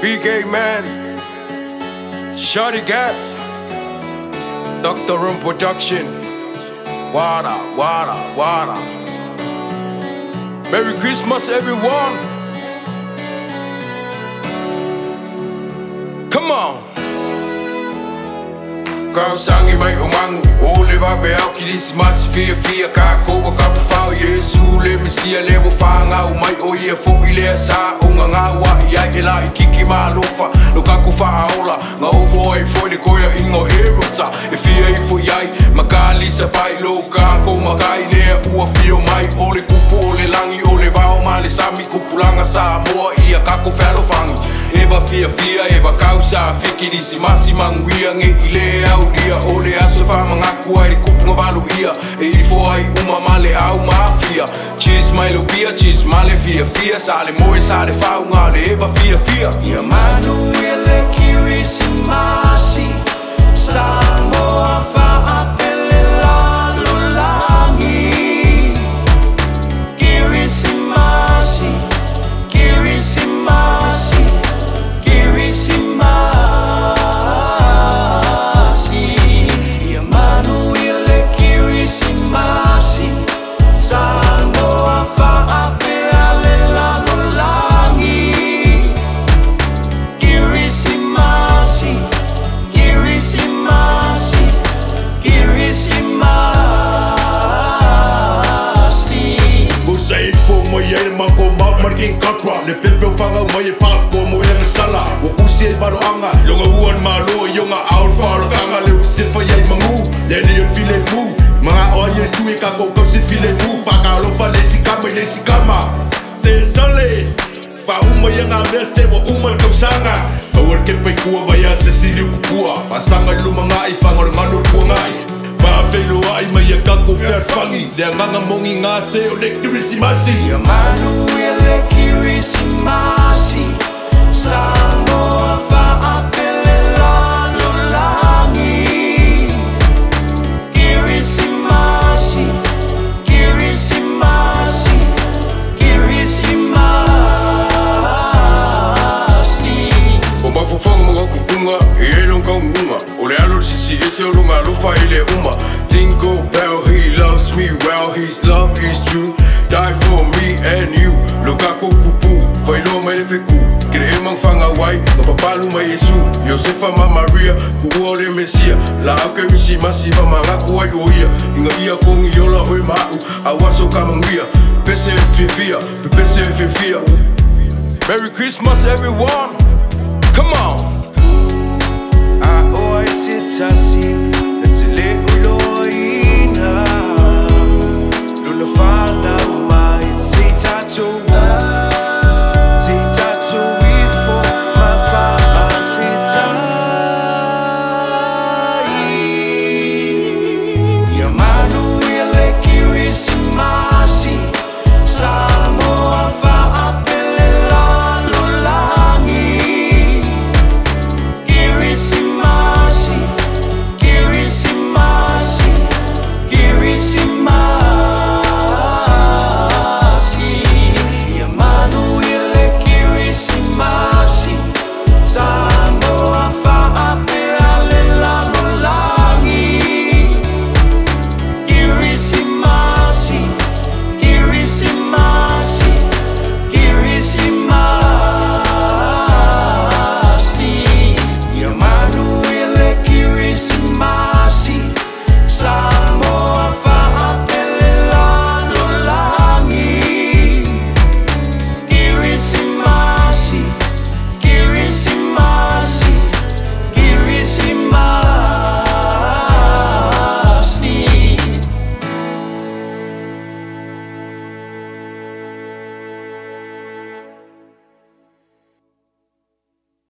BK man, Shorty Kap, Dr. Rome Production, Wada, Wada, Wada. Merry Christmas, everyone. Come on. Kau sangi mai umangu Ole va ve au ki disi masi fia fia Ka kowa ka pafau Yesu le mesia le wa whanga U mai o ia fo i lea sa Unga ngā i la i kiki ma lofa no ka ku faa ola nga u vo ai foi le koia i ngo e rota e fia i fo iai ma ka li sa pai lo ka ko ma ka i lea ua fio mai. O le kupu o le langi o le vao ma le sami kupulanga sa moa i a ka ku fealo fangi e va fia fia e kausa fiki disi masi manguia nge i le au dia 80 Alle muisale fagungale eberfirfir Ihr Manuelle Kirisi Masi Samoa Fa fo mo ye ma ko ma marking kakwa le pepe fanga mo ye fa ko mo ye sala wo usil baro anga lo nga uan ma lo yo nga out far kanga le usil fa ye mangu le le file mu mga o ye su ka ko ko si file mu fa ka lo fa le si kama le si kama se sale fa ye nga me se wo uma ko sanga. Awal ke pe kuwa vaya se sili kukua Pasanga lumanga ifanga ngalo kuwa ngai Fa felo ai mai ka ko fer fangi Le nganga mongi nga se o le kirisimasi Ia manu ia le. Samoa mga kukunga Ielong kau ngunga O alo sisi ese o lunga Lufa ile umba Jingle bell He loves me well His love is true. Die for me and you. Luka ko kupu Failo mai le feku. Kire emang fanga wai Ngapapalu mai Yesu. Yosefa ma Maria Kuua le Mesia La au misi masi Fa manga kuai o Inga ia kongi yola oi mau Awaso kamanguia Pese fifia Pese fifia. Merry Christmas everyone. Come on Aoisitasi